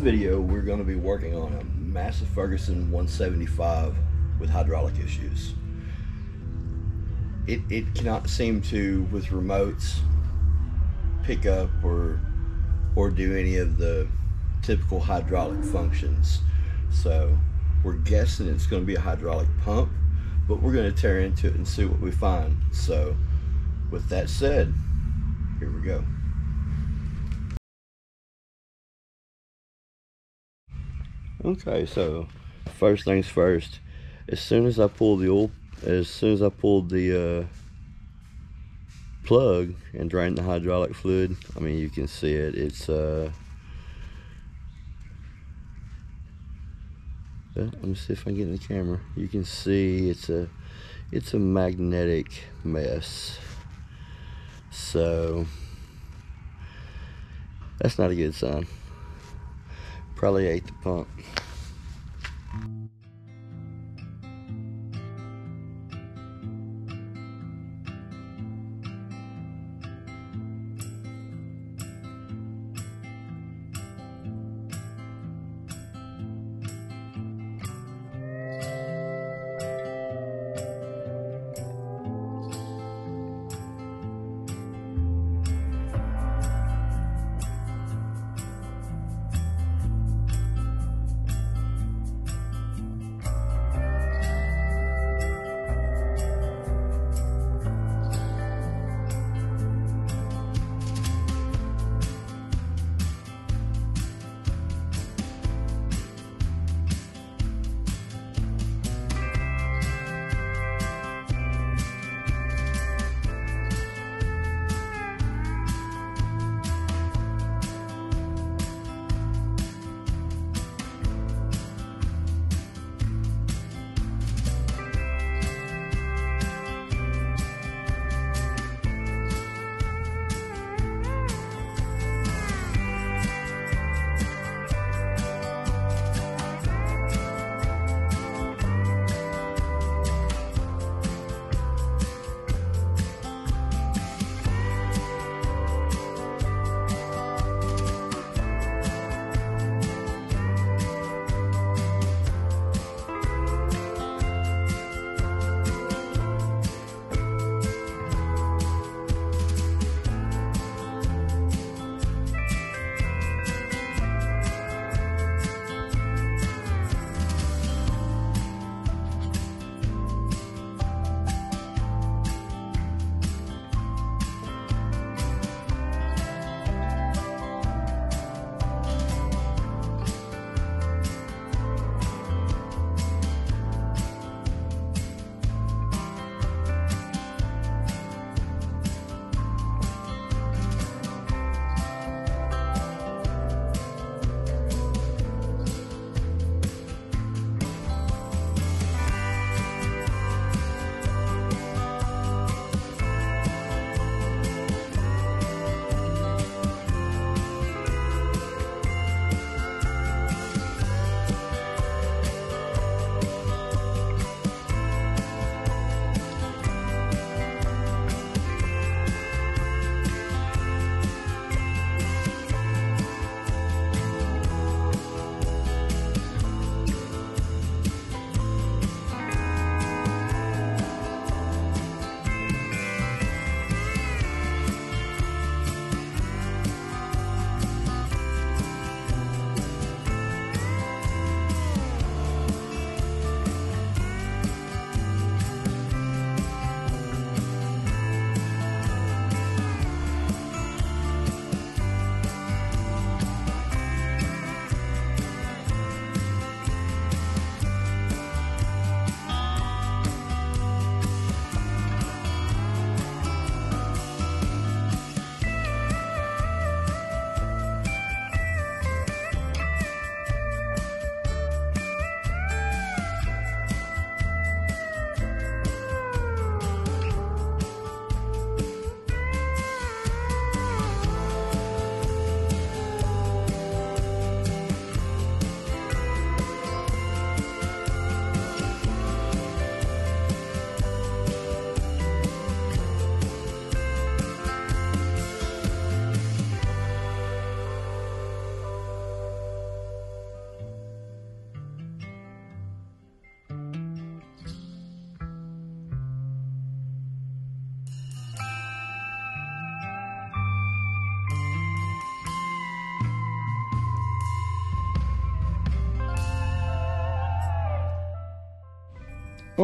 video, we're going to be working on a Massey Ferguson 175 with hydraulic issues. It, it cannot seem to, with remotes, pick up or, or do any of the typical hydraulic functions. So we're guessing it's going to be a hydraulic pump, but we're going to tear into it and see what we find. So with that said, here we go. Okay, so first things first. As soon as I pull the oil, as soon as I pulled the uh, plug and drained the hydraulic fluid, I mean you can see it. It's uh, let me see if I can get in the camera. You can see it's a it's a magnetic mess. So that's not a good sign. Probably ate the pump.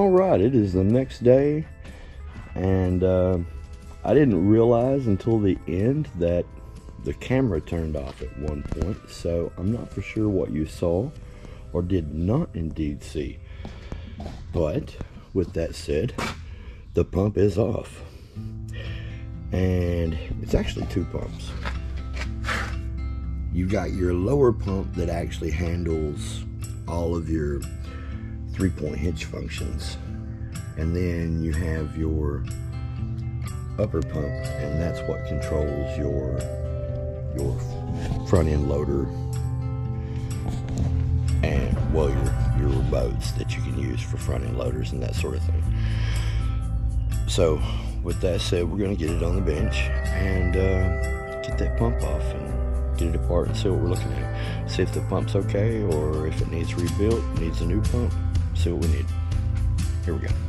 All right, it is the next day, and uh, I didn't realize until the end that the camera turned off at one point, so I'm not for sure what you saw or did not indeed see. But with that said, the pump is off, and it's actually two pumps. You got your lower pump that actually handles all of your three point hitch functions. And then you have your upper pump, and that's what controls your your front end loader and well your your boats that you can use for front end loaders and that sort of thing. So with that said, we're gonna get it on the bench and uh, get that pump off and get it apart and see what we're looking at. See if the pump's okay or if it needs rebuilt, needs a new pump see what we need. Here we go.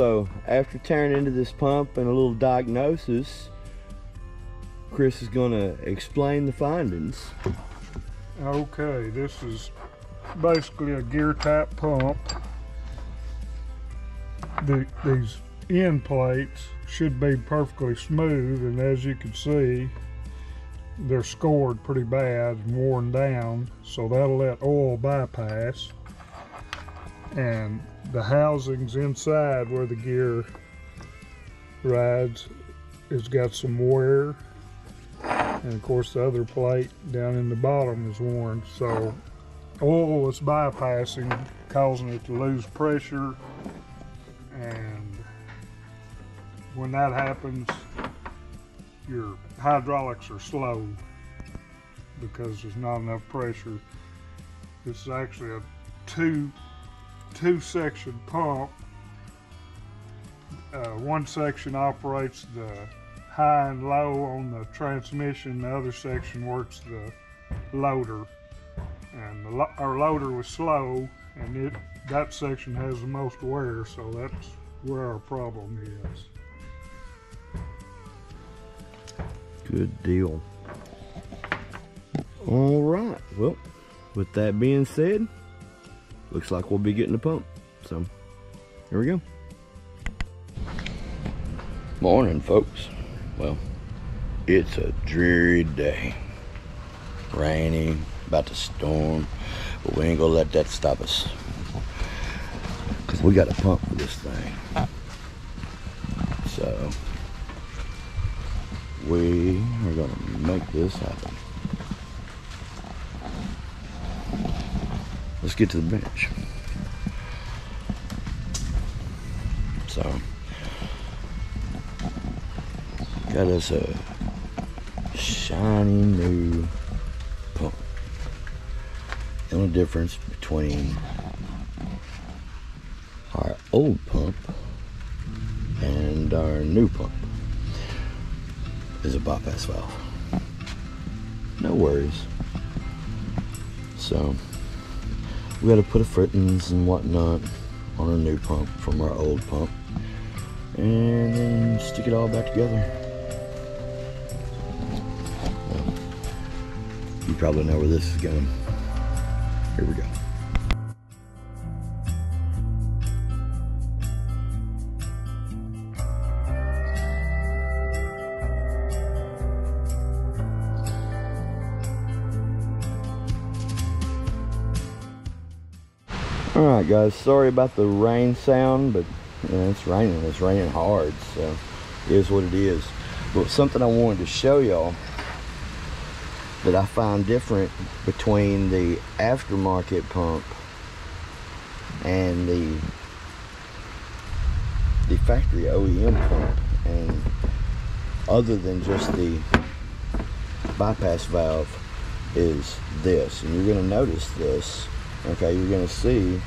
So after tearing into this pump and a little diagnosis, Chris is going to explain the findings. Okay, this is basically a gear type pump. The, these end plates should be perfectly smooth and as you can see they're scored pretty bad and worn down so that'll let oil bypass and the housings inside where the gear rides has got some wear. And of course the other plate down in the bottom is worn. So oil is bypassing causing it to lose pressure. And when that happens your hydraulics are slow because there's not enough pressure. This is actually a two two section pump. Uh, one section operates the high and low on the transmission, the other section works the loader. And the lo our loader was slow, and it that section has the most wear, so that's where our problem is. Good deal. All right. Well, with that being said, looks like we'll be getting the pump. So, here we go. Morning, folks. Well, it's a dreary day. Rainy, about to storm, but we ain't gonna let that stop us. Cause we got a pump for this thing. So, we are gonna make this happen. Let's get to the bench. So, got us a shiny new pump. The only difference between our old pump and our new pump is a bypass valve. no worries. So we got to put a fittings and whatnot on our new pump from our old pump and then stick it all back together. Well, you probably know where this is going. Here we go. Guys. Sorry about the rain sound, but you know, it's raining. It's raining hard, so it is what it is. But something I wanted to show y'all that I find different between the aftermarket pump and the the factory OEM pump, and other than just the bypass valve, is this. And you're going to notice this okay you're going to see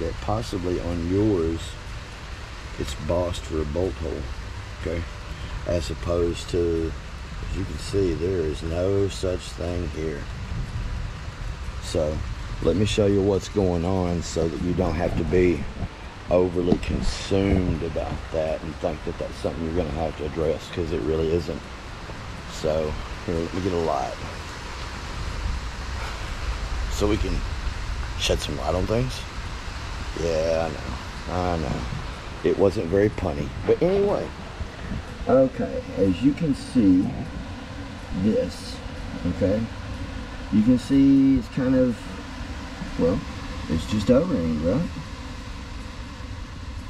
that possibly on yours it's bossed for a bolt hole okay? As opposed to as you can see there is no such thing here. So let me show you what's going on so that you don't have to be overly consumed about that and think that that's something you're going to have to address because it really isn't. So here let me get a light. So we can shed some light on things. Yeah, I know. I know. It wasn't very punny. But anyway. Okay, as you can see, this, okay? You can see it's kind of, well, it's just O-ring, right?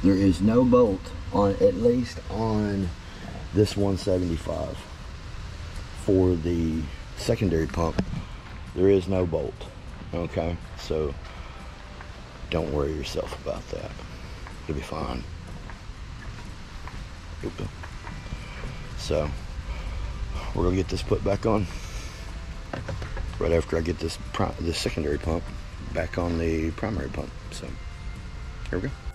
There is no bolt on, at least on this 175 for the secondary pump. There is no bolt, okay? So don't worry yourself about that. It'll be fine. So we're gonna get this put back on right after I get this this secondary pump back on the primary pump. So here we go.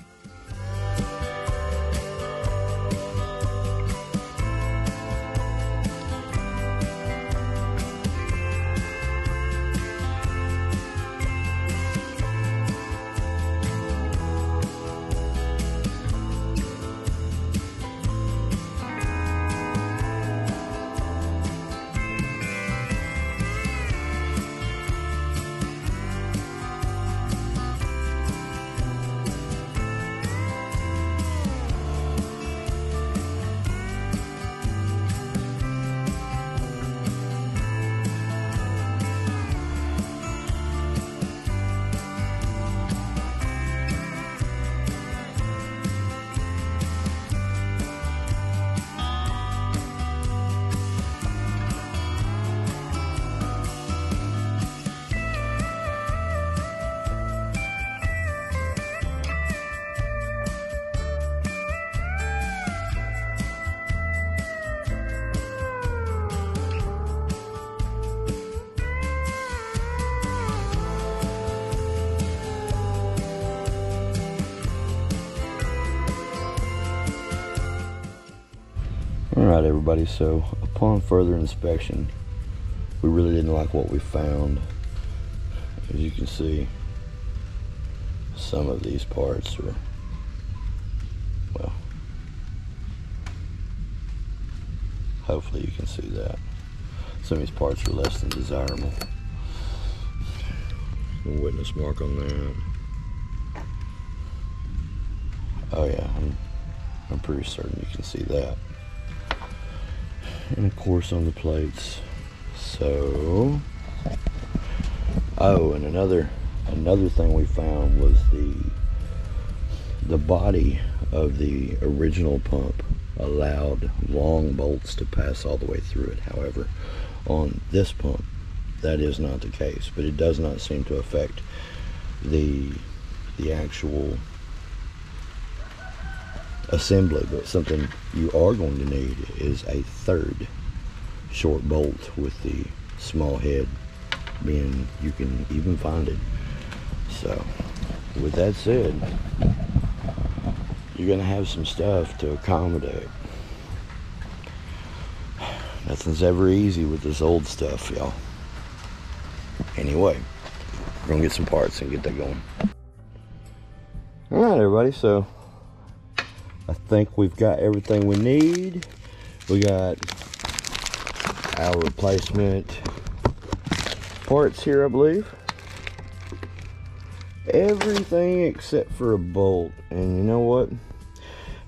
Alright everybody, so upon further inspection, we really didn't like what we found. As you can see, some of these parts are, well, hopefully you can see that. Some of these parts are less than desirable. Witness mark on that. Oh yeah, I'm, I'm pretty certain you can see that and of course on the plates. So oh and another another thing we found was the the body of the original pump allowed long bolts to pass all the way through it. However on this pump that is not the case but it does not seem to affect the the actual assembly, but something you are going to need is a third short bolt with the small head being you can even find it. So with that said, you're gonna have some stuff to accommodate. Nothing's ever easy with this old stuff, y'all. Anyway, we're gonna get some parts and get that going. All right, everybody, so I think we've got everything we need. We got our replacement parts here, I believe. Everything except for a bolt. And you know what?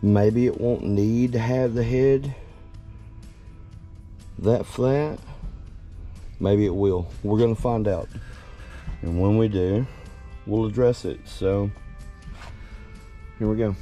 Maybe it won't need to have the head that flat. Maybe it will. We're going to find out. And when we do, we'll address it. So, here we go.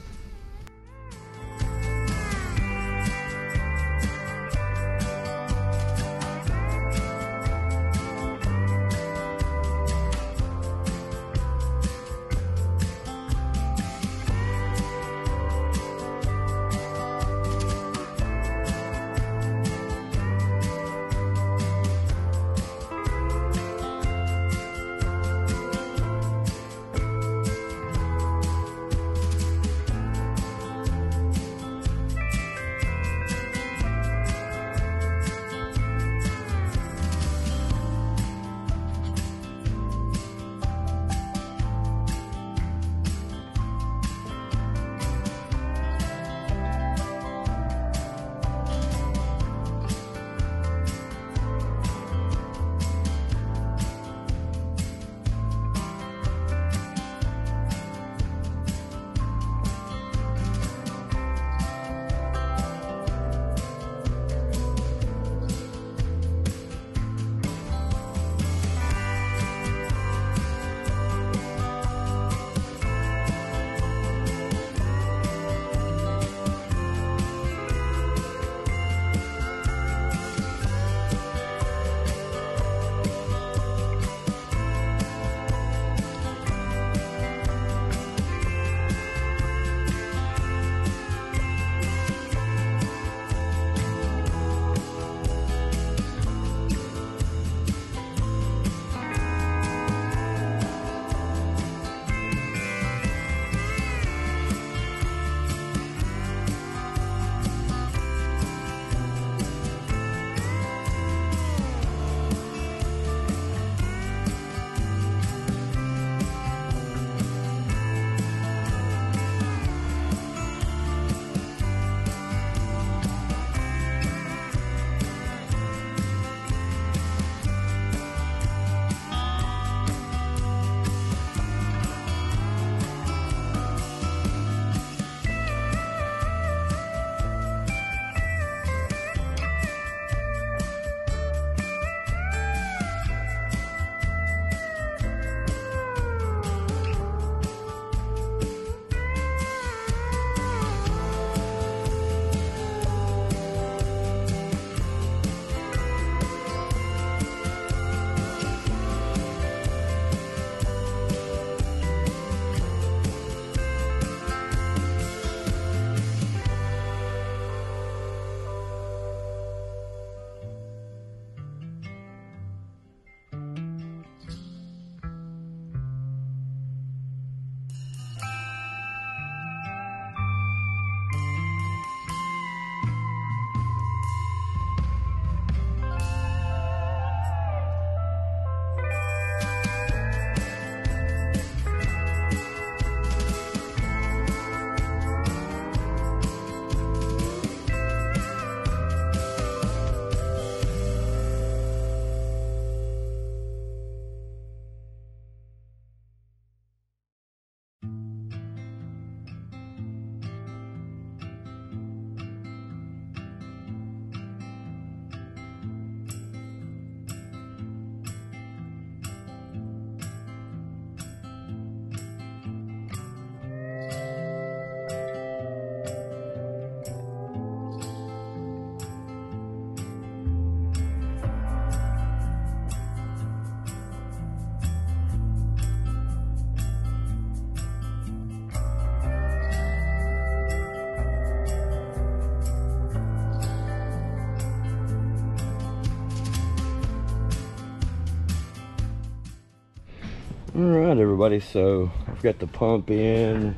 All right everybody so i've got the pump in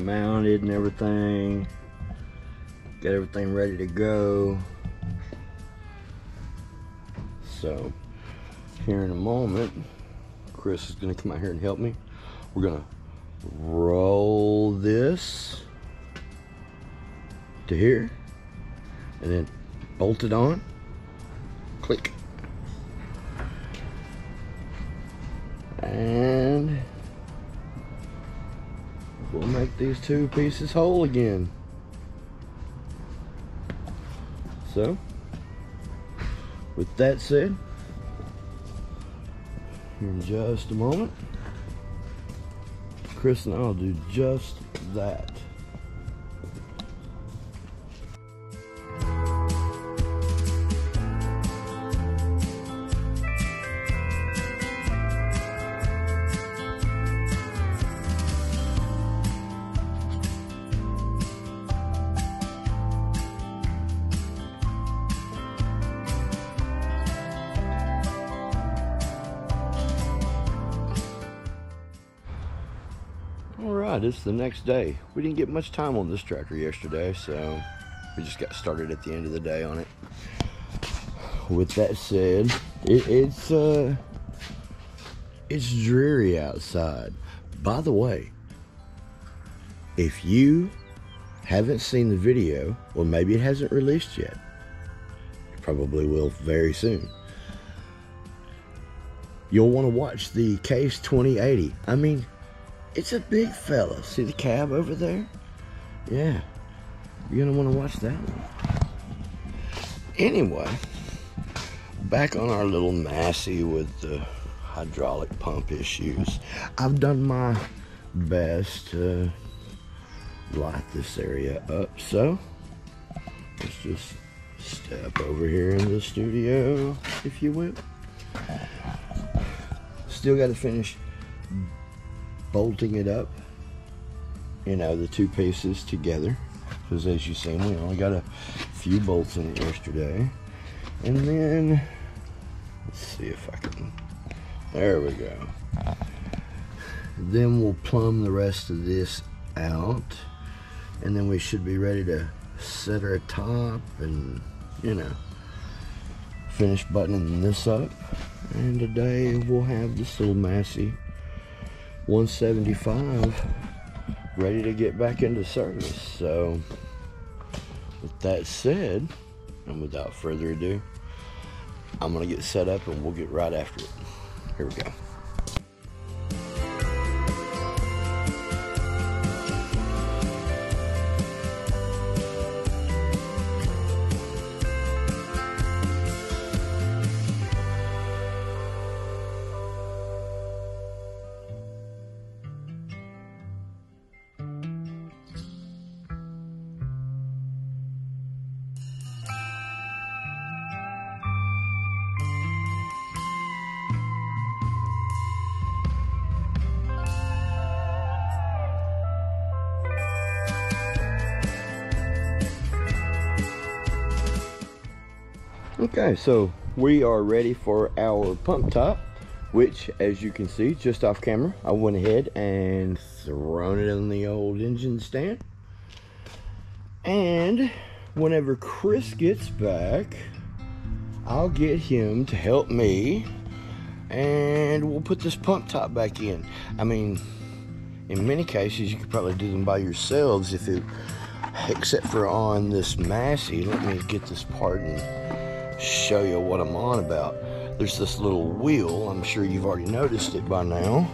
mounted and everything got everything ready to go so here in a moment. Chris is going to come out here and help me. We're going to roll this to here and then bolt it on. Click. And we'll make these two pieces whole again. So, with that said, in just a moment, Chris and I'll do just that. Right, it's the next day. We didn't get much time on this tractor yesterday, so we just got started at the end of the day on it. With that said, it, it's uh, it's dreary outside. By the way, if you haven't seen the video, or maybe it hasn't released yet, it probably will very soon. You'll want to watch the Case 2080. I mean, it's a big fella. See the cab over there? Yeah. You're gonna want to watch that one. Anyway, back on our little Massey with the hydraulic pump issues. I've done my best to light this area up. So let's just step over here in the studio, if you will. Still got to finish bolting it up, you know, the two pieces together. Because as you've seen, we only got a few bolts in it yesterday. And then, let's see if I can, there we go. Then we'll plumb the rest of this out. And then we should be ready to set our top and, you know, finish buttoning this up. And today we'll have this little Massey 175 ready to get back into service. So, with that said, and without further ado, I'm gonna get set up and we'll get right after it. Here we go. Okay, so we are ready for our pump top, which as you can see just off camera, I went ahead and thrown it in the old engine stand. And whenever Chris gets back, I'll get him to help me and we'll put this pump top back in. I mean, in many cases, you could probably do them by yourselves if it, except for on this Massey. Let me get this part and show you what I'm on about. There's this little wheel. I'm sure you've already noticed it by now.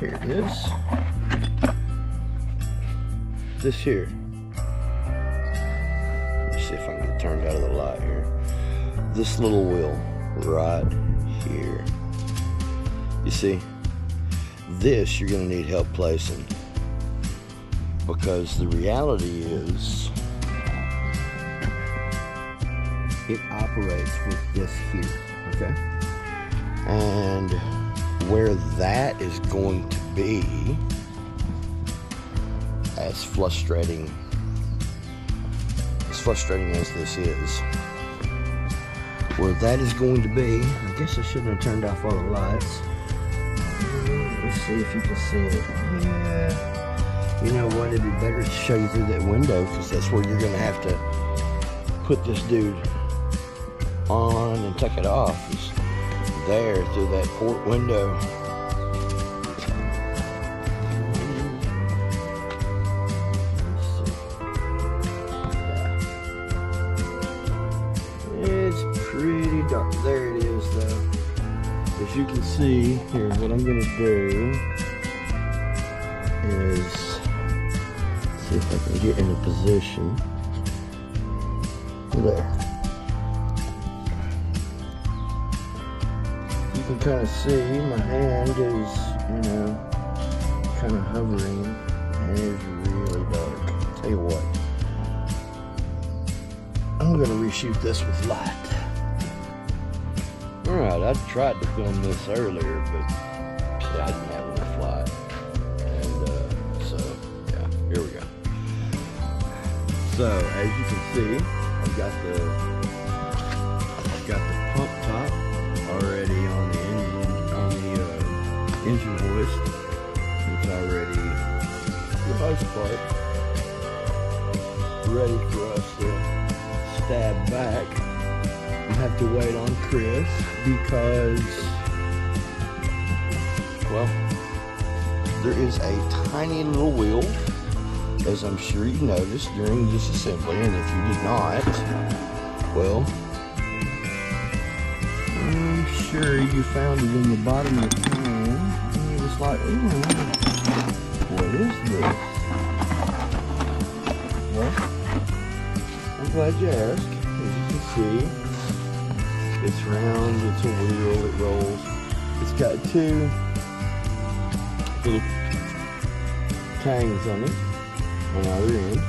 Here it is. This here. Let me see if I can get turned out of the light here. This little wheel right here. You see, this you're going to need help placing because the reality is it operates with this here, okay? And where that is going to be, as frustrating, as frustrating as this is, where that is going to be, I guess I shouldn't have turned off all the lights. Let's see if you can see it. Yeah. You know what? It'd be better to show you through that window because that's where you're going to have to put this dude on and take it off there through that port window. It's pretty dark. There it is, though. As you can see, here, what I'm to do is see if I can get in a position. There. Can kind of see my hand is, you know, kind of hovering. And it's really dark. Tell you what, I'm gonna reshoot this with light. Alright, I tried to film this earlier, but I didn't have enough light. And uh, so, yeah, here we go. So, as you can see, I've got the already, for the most part, ready for us to stab back. I have to wait on Chris because, well, there is a tiny little wheel, as I'm sure you noticed during this assembly, and if you did not, well, I'm sure you found it in the bottom of the can, and you was like, ooh, what is this? Well, I'm glad you asked. As you can see, it's round, it's a wheel, it rolls. It's got two little tangs on it on either end.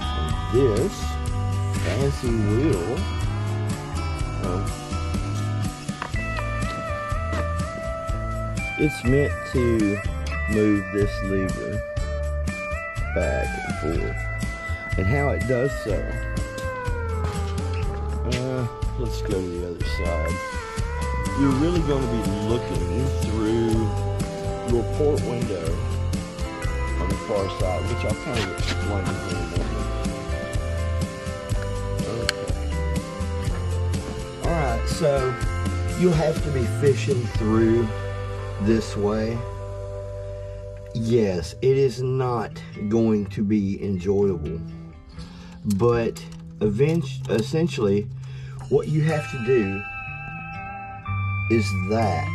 And this fancy wheel, oh, it's meant to move this lever back and forth. And how it does so. Uh, let's go to the other side. You're really going to be looking through your port window on the far side, which I'll kind of explain in a moment. Okay. Alright, so you'll have to be fishing through this way. Yes, it is not going to be enjoyable. But essentially, what you have to do is that.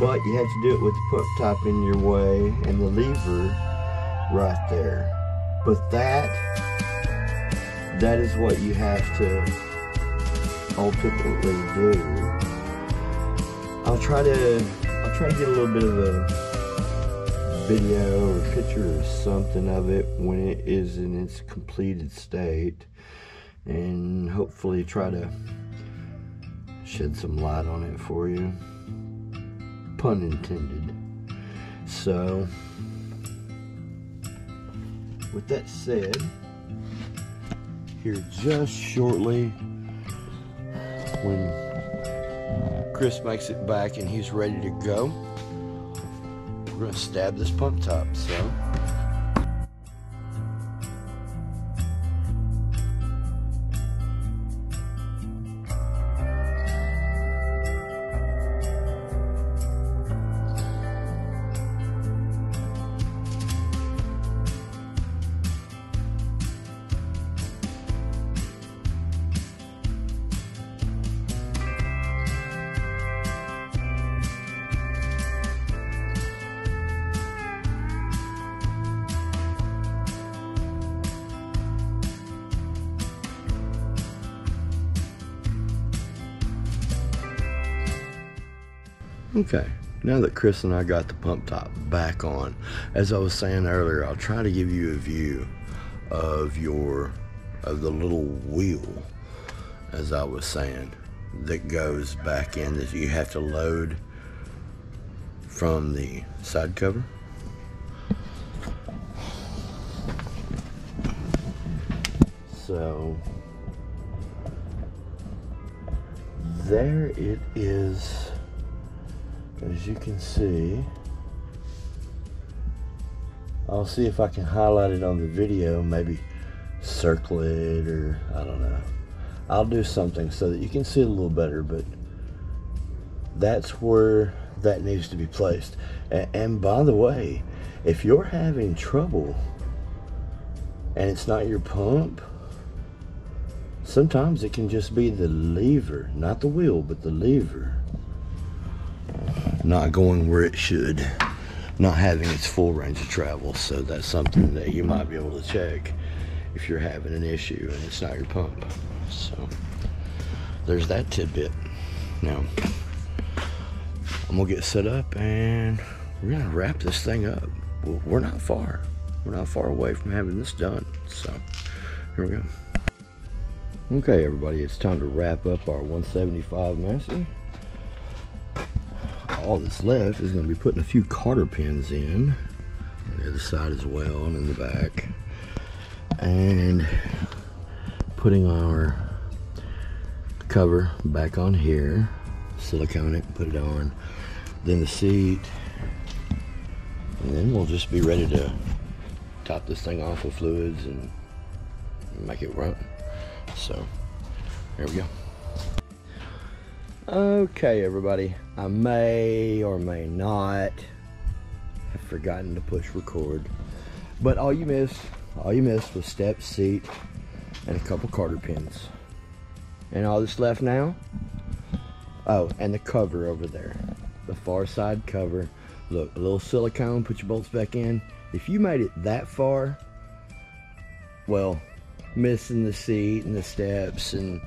But you have to do it with the pump top in your way and the lever right there. But that, that is what you have to ultimately do. I'll try to, I'll try to get a little bit of a video or picture or something of it when it is in its completed state. And hopefully try to shed some light on it for you. Pun intended. So with that said here just shortly when Chris makes it back and he's ready to go we're gonna stab this pump top, so. Now that Chris and I got the pump top back on, as I was saying earlier, I'll try to give you a view of your of the little wheel, as I was saying, that goes back in that you have to load from the side cover. So there it is as you can see I'll see if I can highlight it on the video maybe circle it or I don't know I'll do something so that you can see it a little better, but that's where that needs to be placed. And, and by the way, if you're having trouble and it's not your pump, sometimes it can just be the lever, not the wheel, but the lever not going where it should, not having its full range of travel. So that's something that you might be able to check if you're having an issue and it's not your pump. So there's that tidbit. Now, I'm gonna get set up and we're gonna wrap this thing up. We're not far. We're not far away from having this done. So here we go. Okay, everybody, it's time to wrap up our 175 Massey. All that's left is going to be putting a few carter pins in on the other side as well and in the back. And putting our cover back on here, silicone it, put it on. Then the seat, and then we'll just be ready to top this thing off with fluids and make it run. So, there we go. Okay, everybody. I may or may not have forgotten to push record. But all you missed, all you missed was step, seat, and a couple carter pins. And all that's left now, oh, and the cover over there. The far side cover. Look, a little silicone, put your bolts back in. If you made it that far, well, missing the seat and the steps and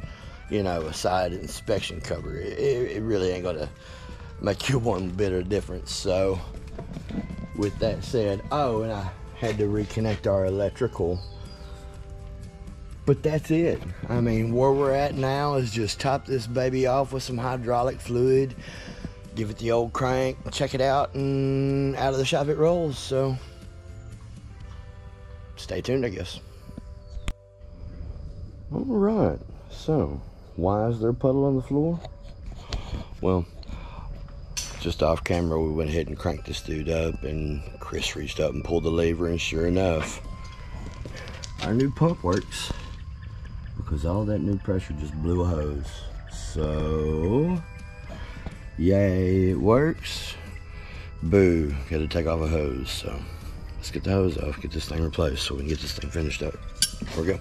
you know a side inspection cover. It, it really ain't gonna make you one bit of difference. So with that said oh and i had to reconnect our electrical. But that's it. I mean where we're at now is just top this baby off with some hydraulic fluid give it the old crank check it out and out of the shop it rolls. So stay tuned i guess. All right, so why is there a puddle on the floor? Well, just off camera, we went ahead and cranked this dude up, and Chris reached up and pulled the lever, and sure enough, our new pump works because all that new pressure just blew a hose. So, yay, it works. Boo, got to take off a hose. So, let's get the hose off, get this thing replaced so we can get this thing finished up. Here we go.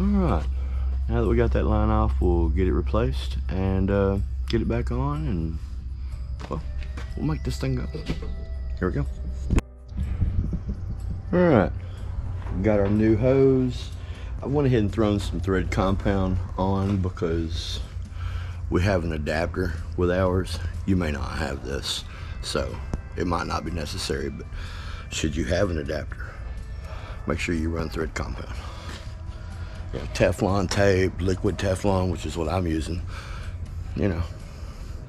All right, now that we got that line off, we'll get it replaced and uh, get it back on and well, we'll make this thing go. Here we go. All right, got our new hose. I went ahead and thrown some thread compound on because we have an adapter with ours. You may not have this, so it might not be necessary, but should you have an adapter, make sure you run thread compound you know, Teflon tape, liquid Teflon, which is what I'm using. You know,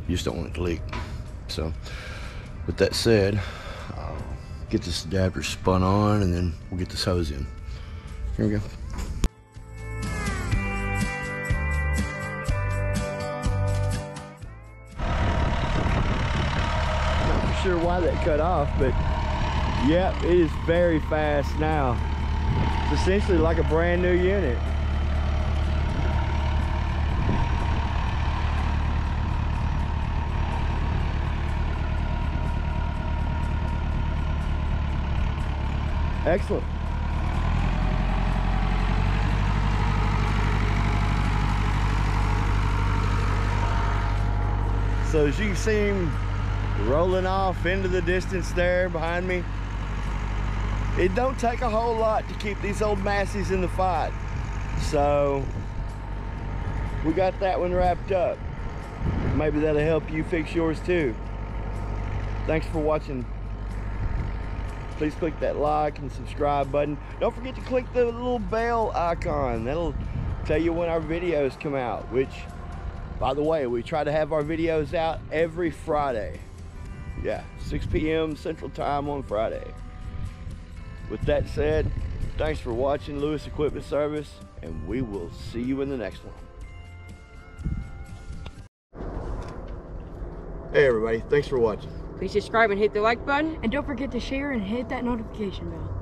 you just don't want it to leak. So, with that said, I'll get this adapter spun on and then we'll get this hose in. Here we go. Not sure why that cut off, but yep, it is very fast now. It's essentially like a brand new unit. Excellent. So as you see him rolling off into the distance there behind me, it don't take a whole lot to keep these old Masseys in the fight. So we got that one wrapped up. Maybe that'll help you fix yours too. Thanks for watching. Please click that like and subscribe button. Don't forget to click the little bell icon. That'll tell you when our videos come out, which, by the way, we try to have our videos out every Friday. Yeah, 6 p.m. Central Time on Friday. With that said, thanks for watching Lewis Equipment Service, and we will see you in the next one. Hey everybody, thanks for watching. Please subscribe and hit the like button. And don't forget to share and hit that notification bell.